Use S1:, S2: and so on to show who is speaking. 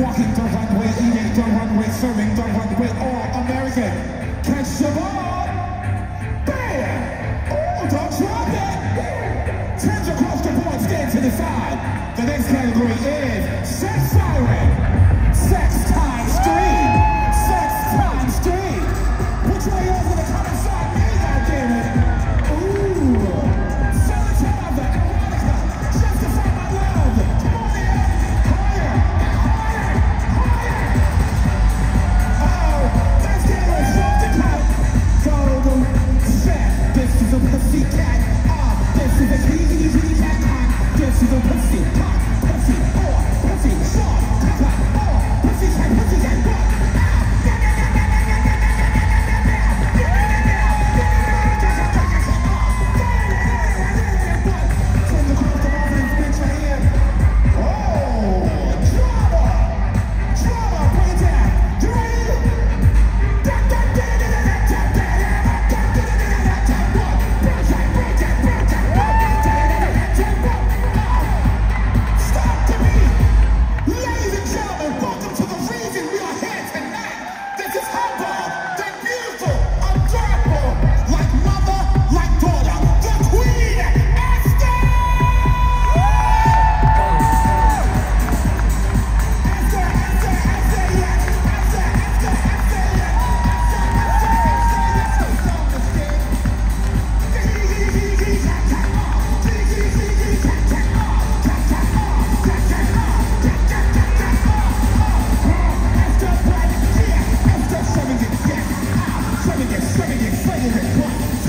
S1: Walking the runway, eating the runway, swimming the runway, all American. Vocês vão pra. Crazy favorite class.